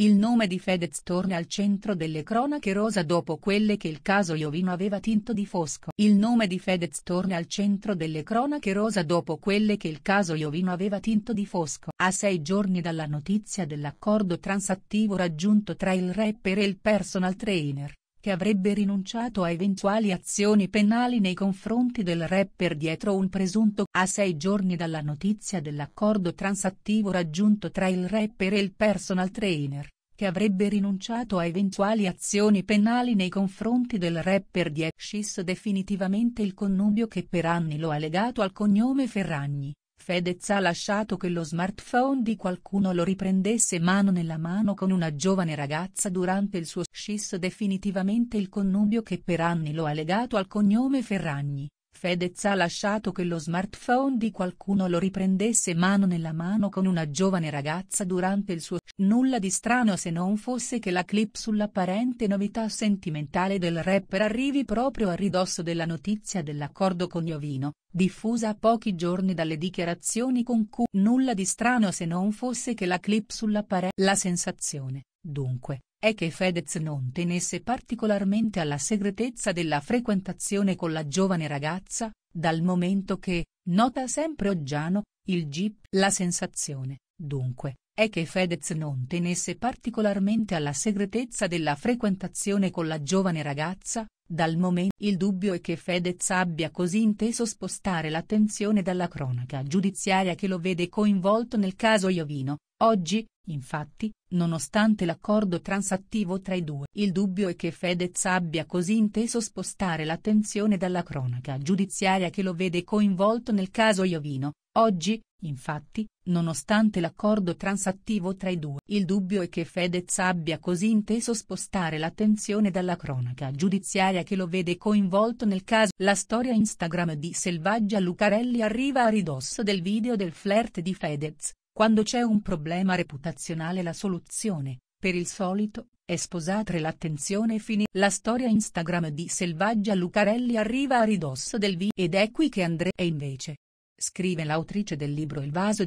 Il nome di Fedez torna al centro delle cronache rosa dopo quelle che il caso Iovino aveva tinto di fosco. Il nome di Fedez torna al centro delle cronache rosa dopo quelle che il caso Iovino aveva tinto di fosco. A sei giorni dalla notizia dell'accordo transattivo raggiunto tra il rapper e il personal trainer, che avrebbe rinunciato a eventuali azioni penali nei confronti del rapper dietro un presunto a sei giorni dalla notizia dell'accordo transattivo raggiunto tra il rapper e il personal trainer, che avrebbe rinunciato a eventuali azioni penali nei confronti del rapper di Exis definitivamente il connubio che per anni lo ha legato al cognome Ferragni. Fedez ha lasciato che lo smartphone di qualcuno lo riprendesse mano nella mano con una giovane ragazza durante il suo sciss definitivamente il connubio che per anni lo ha legato al cognome Ferragni. Fedez ha lasciato che lo smartphone di qualcuno lo riprendesse mano nella mano con una giovane ragazza durante il suo nulla di strano se non fosse che la clip sull'apparente novità sentimentale del rapper arrivi proprio a ridosso della notizia dell'accordo con Iovino, diffusa a pochi giorni dalle dichiarazioni con cui nulla di strano se non fosse che la clip sull'apparente la sensazione, dunque, è che Fedez non tenesse particolarmente alla segretezza della frequentazione con la giovane ragazza, dal momento che, nota sempre Oggiano, il GIP, la sensazione, dunque, è che Fedez non tenesse particolarmente alla segretezza della frequentazione con la giovane ragazza, dal momento il dubbio è che Fedez abbia così inteso spostare l'attenzione dalla cronaca giudiziaria che lo vede coinvolto nel caso Iovino, oggi, Infatti, nonostante l'accordo transattivo tra i due, il dubbio è che Fedez abbia così inteso spostare l'attenzione dalla cronaca giudiziaria che lo vede coinvolto nel caso Iovino. Oggi, infatti, nonostante l'accordo transattivo tra i due, il dubbio è che Fedez abbia così inteso spostare l'attenzione dalla cronaca giudiziaria che lo vede coinvolto nel caso. La storia Instagram di Selvaggia Lucarelli arriva a ridosso del video del flirt di Fedez quando c'è un problema reputazionale la soluzione, per il solito, è sposare l'attenzione fini. La storia Instagram di Selvaggia Lucarelli arriva a ridosso del vi ed è qui che Andrea invece. Scrive l'autrice del libro Il vaso